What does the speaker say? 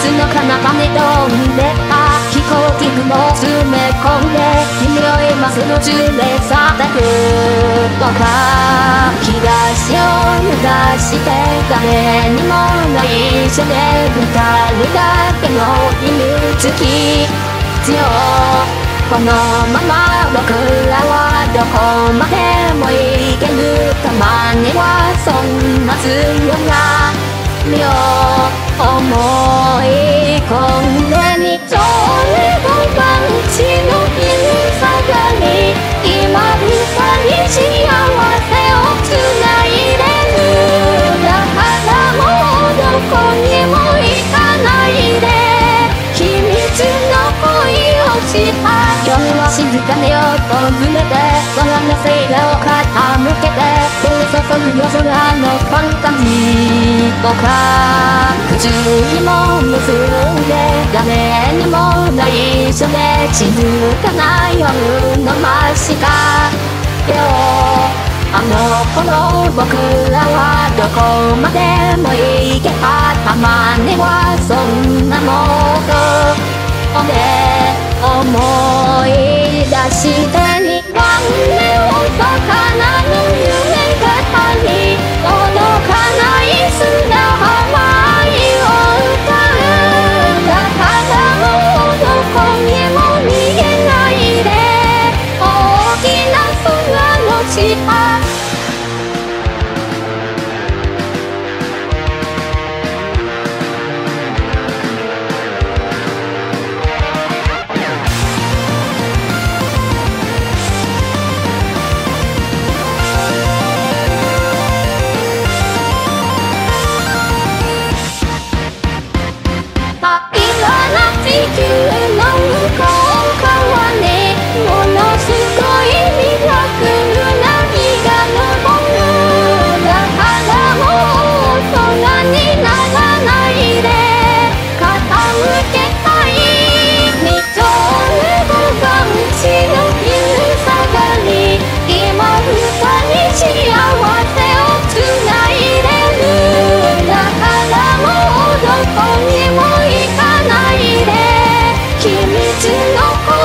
夏の彼とに飛んであ飛行機雲を詰め込んで君を今その連れ去さてくのか東を目指して誰にもないしね。二人だけの秘密基地をこのまま僕らはどこまでも行けるたまにはそんな強が。りを思う。した今日は静かによとずれて空のせいを傾けて降り注ぐ夜空のファンタジーとか宇宙にも結んで誰にも内緒で静かな夜の真下よあの頃僕らはどこまでも行けたたまにはそんなもので思い出して stop. No.